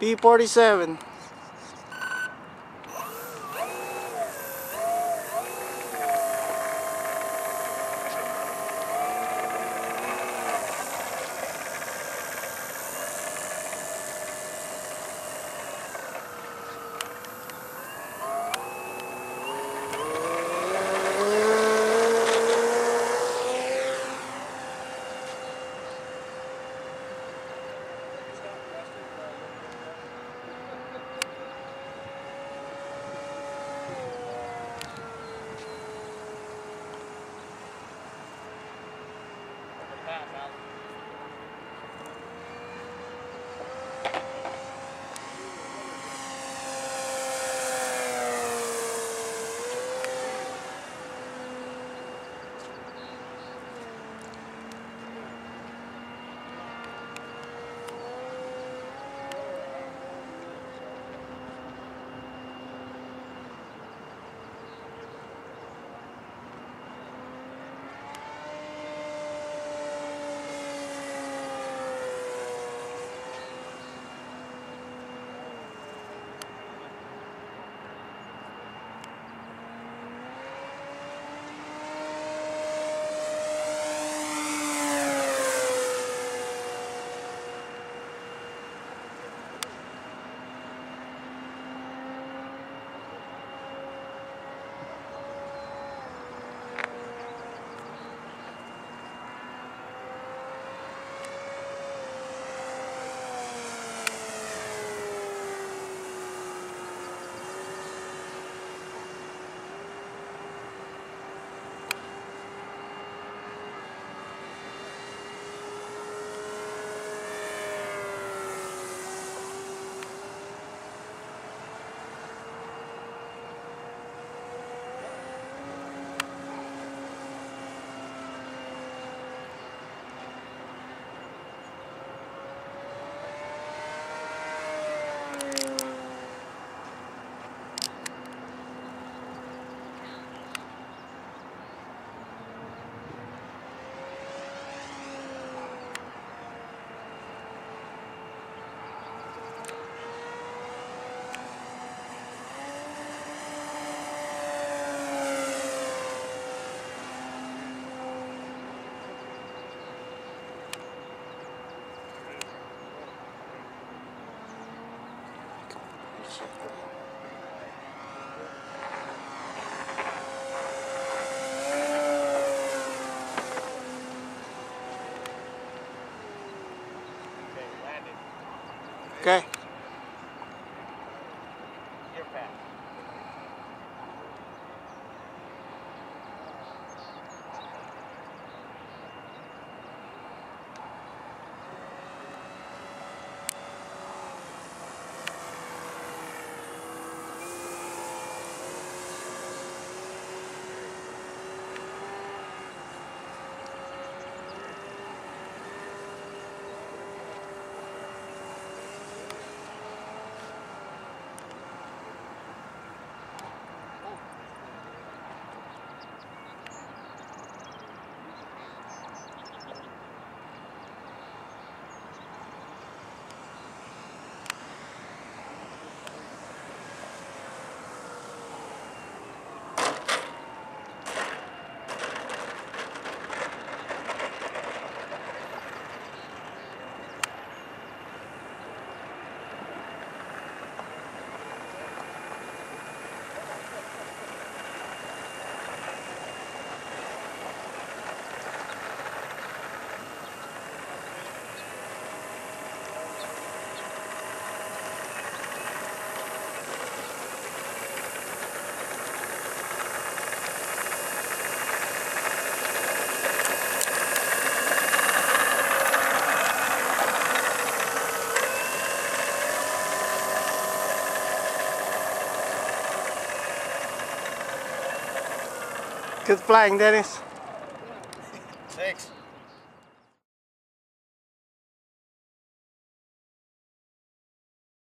P47. Valley. Okay. Good flying, Dennis. Thanks.